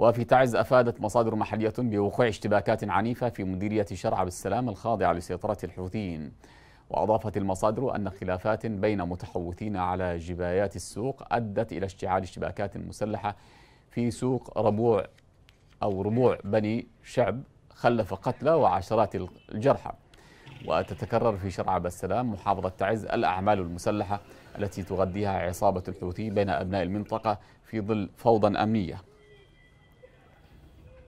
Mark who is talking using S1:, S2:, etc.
S1: وفي تعز أفادت مصادر محلية بوقوع اشتباكات عنيفة في مديرية شرع بالسلام الخاضعة لسيطرة الحوثيين. وأضافت المصادر أن خلافات بين متحوثين على جبايات السوق أدت إلى اشتعال اشتباكات مسلحة في سوق ربوع أو ربوع بني شعب خلف قتلى وعشرات الجرحى. وتتكرر في شرع بالسلام محافظة تعز الأعمال المسلحة التي تغذيها عصابة الحوثي بين أبناء المنطقة في ظل فوضى أمنية.